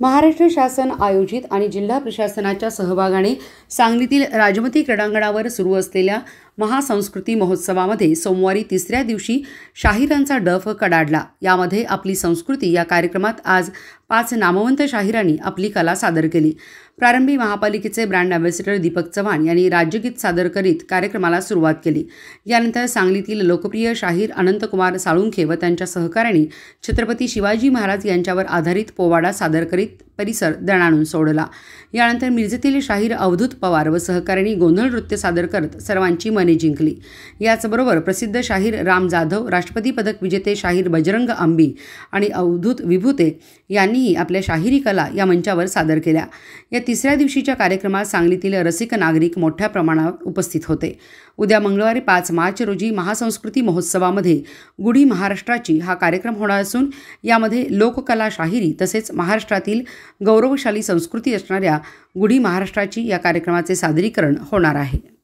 महाराष्ट्र शासन आयोजित आणि जिल्हा प्रशासनाच्या सहभागाने सांगलीतील राजमती क्रीडांगणावर सुरू असलेल्या महासंस्कृती महोत्सवामध्ये सोमवारी तिसऱ्या दिवशी शाहिरांचा डफ कडाडला. यामध्ये आपली संस्कृती या कार्यक्रमात आज पाच नामवंत शाहिरांनी आपली कला सादर केली. प्रारंभी महापालिकेचे ब्रँड अँबॅसिडर दीपक चव्हाण यांनी राज्यगीत सादर करीत कार्यक्रमाला सुरुवात केली. यानंतर सांगलीतील लोकप्रिय शाहीर अनंतकुमार साळुंखे व त्यांच्या सहकाऱ्यांनी छत्रपती शिवाजी महाराज यांच्यावर आधारित पोवाडा सादर करीत परिसर दणाणून सोडला. यानंतर मिरजेतील शाहीर अवधूत पवार व सहकाऱ्यांनी गोंधळ नृत्य सादर करत सर्वांची मने जिंकली. याचबरोबर प्रसिद्ध शाहीर राम जाधव राष्ट्रपती पदक विजेते शाहीर बजरंग आंबी आणि अवधूत विभूते यांनीही आपल्या शाहिरी कला या मंचावर सादर केल्या. या तिसऱ्या दिवशीच्या कार्यक्रमात सांगलीतील रसिक नागरिक मोठ्या प्रमाणात उपस्थित होते. उद्या मंगळवारी पाच मार्च रोजी महासंस्कृती महोत्सवामध्ये गुढी महाराष्ट्राची हा कार्यक्रम होणार असून यामध्ये लोककला शाहिरी तसेच महाराष्ट्रातील गौरवशाली संस्कृती असणाऱ्या गुढी महाराष्ट्राची या कार्यक्रमाचे सादरीकरण होणार आहे.